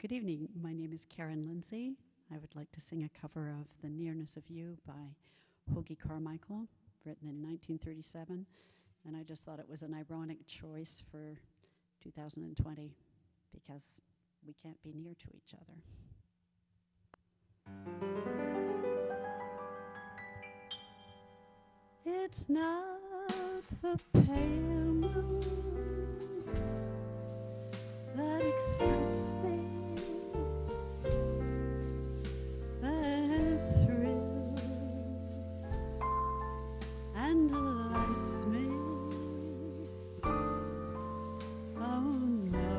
Good evening. My name is Karen Lindsay. I would like to sing a cover of The Nearness of You by Hoagy Carmichael, written in 1937. And I just thought it was an ironic choice for 2020 because we can't be near to each other. It's not the pale moon that excites me, and delights me. Oh no.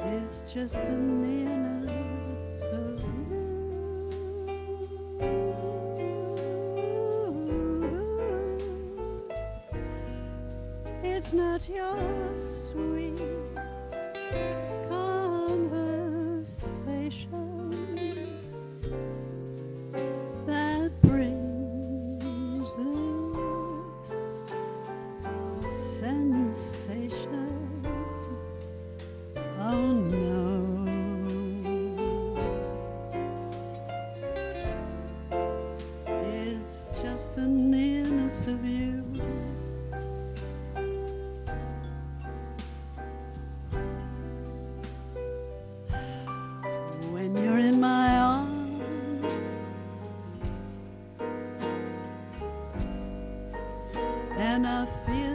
It's just the nearness of you. It's not your sweet conversation sensation. Oh no. It's just the nearness of you. When you're in my arms and I feel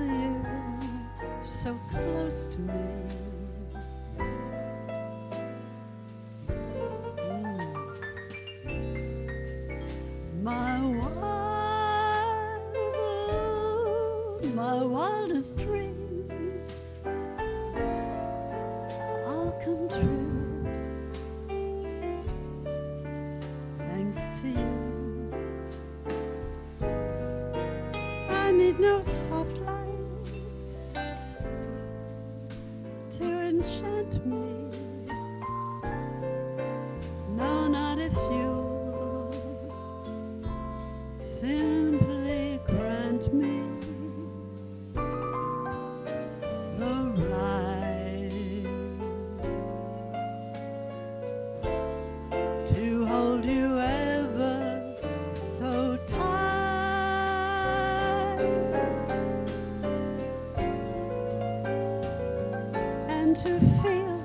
so close to me. Mm. My wild, my wildest dreams all come true. Thanks to you. I need no soft lights me. No, not if you simply to feel.